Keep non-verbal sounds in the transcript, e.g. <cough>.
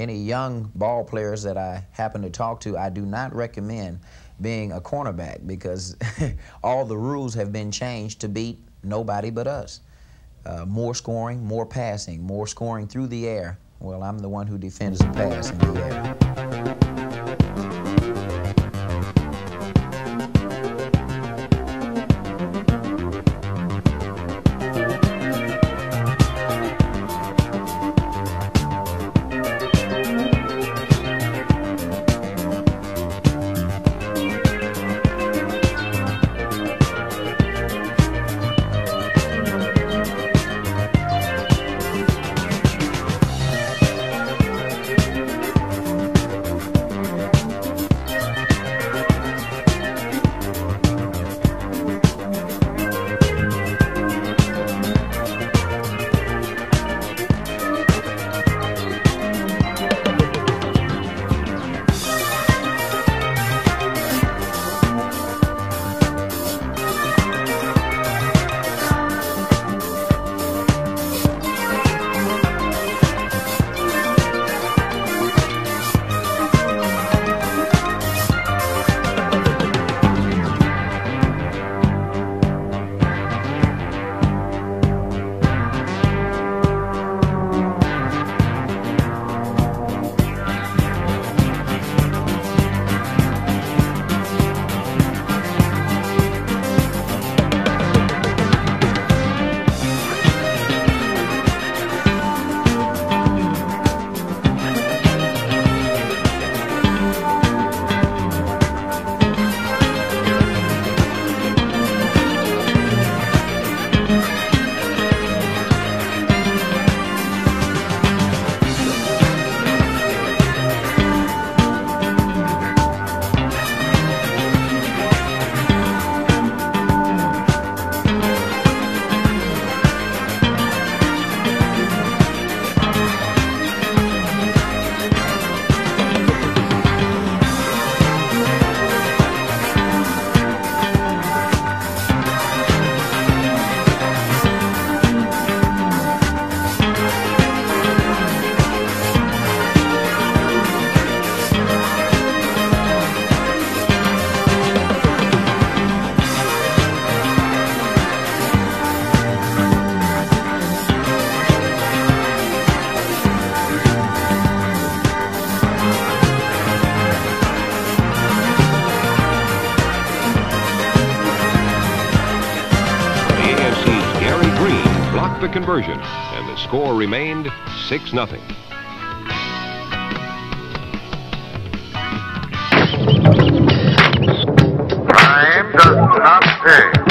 any young ball players that I happen to talk to, I do not recommend being a cornerback because <laughs> all the rules have been changed to beat nobody but us. Uh, more scoring, more passing, more scoring through the air. Well, I'm the one who defends the pass in the air. Blocked the conversion, and the score remained 6 0. Time does not pay.